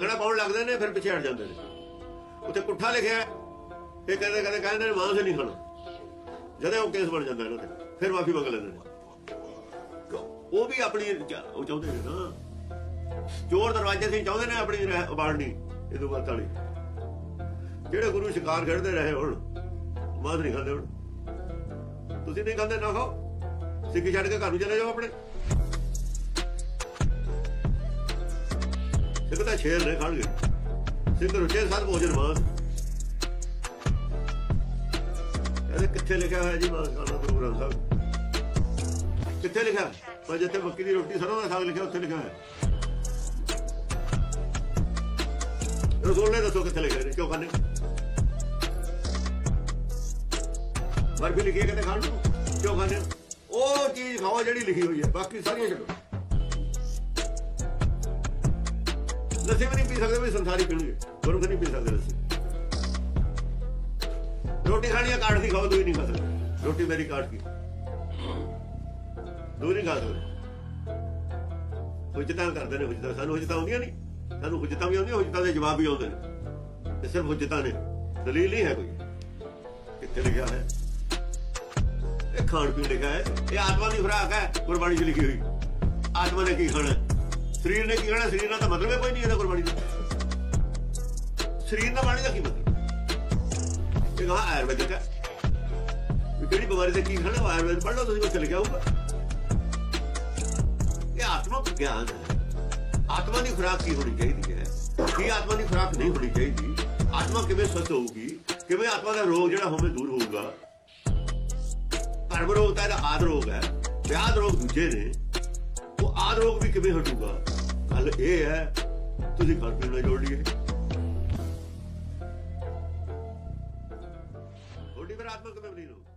ਕੜਾ ਪਾਉਣ ਲੱਗਦੇ ਨੇ, ਫਿਰ ਪਿੱਛੇ ਹਟ ਜਾਂਦੇ ਨੇ। ਉੱਥੇ ਪੁੱਠਾ ਲਿਖਿਆ ਇਹ ਕਹਿੰਦੇ ਕਹਿੰਦੇ ਕਹਿੰਦੇ ਨੇ ਮਾਂਸ ਨਹੀਂ ਖਾਣਾ। ਜਦੋਂ ਉਹ ਕੇਸ ਬਣ ਜਾਂਦਾ ਇਹਨਾਂ ਤੇ, ਫਿਰ ਮਾਫੀ ਮੰਗ ਲੈਂਦੇ ਨੇ। ਉਹ ਵੀ ਆਪਣੀ ਉਹ ਚਾਹੁੰਦੇ ਨੇ ਨਾ। ਚੋਰ ਦਰਵਾਜ਼ੇ ਸੀ ਚਾਹੁੰਦੇ ਨੇ ਆਪਣੀ ਰਹਿ- ਬਾੜਨੀ ਇਹਦੋਂ ਬਾਅਦ ਵਾਲੀ। ਜਿਹੜੇ ਗੁਰੂ ਸ਼ਿਕਾਰ ਖੇਡਦੇ ਰਹੇ ਹੁਣ ਮਾਂਸ ਨਹੀਂ ਖਾਂਦੇ ਹੁਣ। ਤੁਸੀਂ ਨਹੀਂ ਖਾਂਦੇ, ਨਾ ਖਾਓ। ਸਿੱਖੀ ਛੱਡ ਕੇ ਘਰ ਨੂੰ ਚਲੇ ਜਾਓ ਆਪਣੇ। ਸਿੱਖ ਤਾਂ ਸ਼ੇਰ ਨੇ ਖਾਣਗੇ ਸਿੱਖ ਰੁਚੇ ਸਾਧ ਭੋਜਨ ਮਾਂਸ ਇਹਦੇ ਕਿੱਥੇ ਲਿਖਿਆ ਹੋਇਆ ਜੀ ਮਾਂਸ ਗੁਰੂ ਗ੍ਰੰਥ ਸਾਹਿਬ ਕਿੱਥੇ ਲਿਖਿਆ ਪਰ ਜਿੱਥੇ ਮੱਕੀ ਦੀ ਰੋਟੀ ਸਰੋਂ ਦਾ ਸਾਗ ਲਿਖਿਆ ਉੱਥੇ ਲਿਖਿਆ ਹੋਇਆ ਰਸੂਲ ਨੇ ਦੱਸੋ ਕਿੱਥੇ ਲਿਖਿਆ ਕਿਉਂ ਖਾਣੇ ਬਰਫੀ ਲਿਖੀ ਹੈ? ਕਹਿੰਦੇ ਖਾਣ ਨੂੰ ਕਿਉਂ ਖਾਣੇ ਉਹ ਚੀਜ਼ ਖਾਓ ਜਿਹੜੀ ਲਿਖੀ ਹੋਈ ਹੈ? ਬਾਕੀ ਸਾਰੀਆਂ ਛੱਡੋ ਲੱਸੀ ਵੀ ਨਹੀਂ ਪੀ ਸਕਦੇ, ਵੀ ਸੰਸਾਰੀ ਪੀਣਗੇ। ਗੁਰੂ ਨਹੀਂ ਪੀ ਸਕਦੇ ਲੱਸੀ। ਰੋਟੀ ਖਾਣੀ ਹੈ ਕਾਟ ਦੀ ਖਾਓ, ਦੂਈ ਨਹੀਂ ਖਾ ਸਕਦੇ। ਰੋਟੀ ਮੇਰੀ ਕਾਟ ਕੀ ਦੂਈ ਨਹੀਂ ਖਾ ਸਕਦੇ। ਹੁਜਤਾਂ ਕਰਦੇ ਨੇ ਹੁਜਤਾਂ। ਸਾਨੂੰ ਹੁਜਤਾਂ ਆਉਂਦੀਆਂ ਨਹੀਂ। ਸਾਨੂੰ ਹੁਜਤਾਂ ਵੀ ਆਉਂਦੀਆਂ, ਹੁਜਤਾਂ ਦੇ ਜਵਾਬ ਵੀ ਆਉਂਦੇ ਨੇ। ਇਹ ਸਿਰਫ ਹੁਜਤਾਂ ਨੇ। ਦਲੀਲ ਨਹੀਂ ਹੈ ਕੋਈ। ਕਿੱਥੇ ਲਿਖਿਆ ਹੈ? ਇਹ ਖਾਣ ਪੀਣ ਲਿਖਿਆ ਹੈ। ਇਹ ਆਤਮਾ ਦੀ ਖੁਰਾਕ ਹੈ, ਗੁਰਬਾਣੀ 'ਚ ਲਿਖੀ ਹੋਈ। ਆਤਮਾ ਨੇ ਕੀ ਖਾਣਾ ਸਰੀਰ ਨੇ ਕੀ ਕਹਿਣਾ? ਸਰੀਰ ਨਾਲ ਤਾਂ ਮਤਲਬ ਹੀ ਕੋਈ ਨਹੀਂ ਇਹਦਾ ਗੁਰਬਾਣੀ ਦਾ। ਸਰੀਰ ਨਾਲ ਬਾਣੀ ਦਾ ਕੀ ਮਤਲਬ? ਇਹ ਕਹਾ ਆਯੁਰਵੈਦਿਕ ਹੈ। ਕਿਹੜੀ ਬਿਮਾਰੀ ਤੇ ਕੀ ਖਾਣਾ, ਉਹ ਆਯੁਰਵੈਦ ਪੜ੍ਹ ਲਓ, ਤੁਸੀਂ ਉੱਥੇ ਲਿਖਿਆ ਹੋਊਗਾ। ਇਹ ਆਤਮਾ ਗਿਆਨ ਹੈ। ਆਤਮਾ ਦੀ ਖੁਰਾਕ ਕੀ ਹੋਣੀ ਚਾਹੀਦੀ ਹੈ? ਕੀ ਆਤਮਾ ਦੀ ਖੁਰਾਕ ਨਹੀਂ ਹੋਣੀ ਚਾਹੀਦੀ? ਆਤਮਾ ਕਿਵੇਂ ਸਵਸਥ ਹੋਊਗੀ? ਕਿਵੇਂ ਆਤਮਾ ਦਾ ਰੋਗ ਜਿਹੜਾ ਹੋਵੇ ਦੂਰ ਹੋਊਗਾ? ਧਰਮ ਰੋਗ ਤਾਂ ਇਹਦਾ ਆਦ ਰੋਗ ਹੈ। ਵਿਆਦ ਰੋਗ ਦੂਜੇ ਨੇ। ਉਹ ਆਦ ਰੋਗ ਵੀ ਕਿਵੇਂ ਹਟੂਗਾ? ਗੱਲ ਇਹ ਹੈ, ਤੁਸੀਂ ਕਰਫਿਊ ਪੀਣ ਨਾਲ ਜੋੜ ਲਈਏ? ਥੋੜੀ ਫਿਰ ਆਤਮਾ ਕਿਵੇਂ ਬਣੀ ਰਹੂ?